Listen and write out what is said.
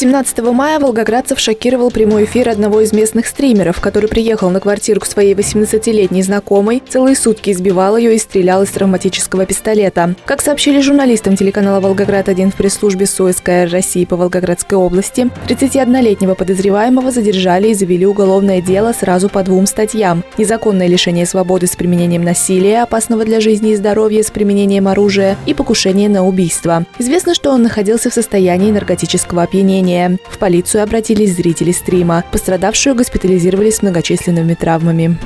17 мая волгоградцев шокировал прямой эфир одного из местных стримеров, который приехал на квартиру к своей 18-летней знакомой, целые сутки избивал ее и стрелял из травматического пистолета. Как сообщили журналистам телеканала «Волгоград-1» в пресс-службе СОСКР России по Волгоградской области, 31-летнего подозреваемого задержали и завели уголовное дело сразу по двум статьям – незаконное лишение свободы с применением насилия, опасного для жизни и здоровья с применением оружия и покушение на убийство. Известно, что он находился в состоянии наркотического опьянения ранения. В полицию обратились зрители стрима. Пострадавшую госпитализировали с многочисленными травмами.